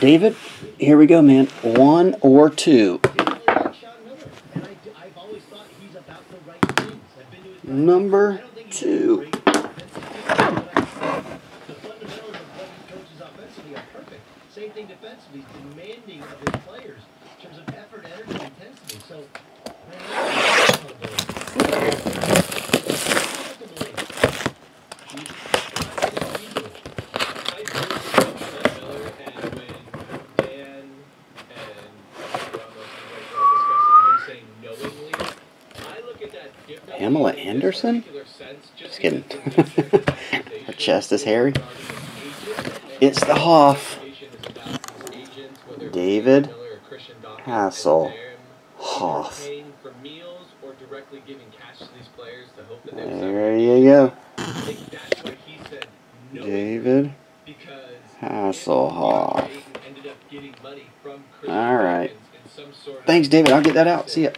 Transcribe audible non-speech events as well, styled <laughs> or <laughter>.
David, here we go, man. One or two. Number two. Same thing defensively. Demanding of his players in terms of Pamela Anderson? Just kidding. <laughs> Her chest is hairy. It's the Hoff. David Hassel Hoff. There you go. David Hasselhoff. All right. Thanks, David. I'll get that out. See ya.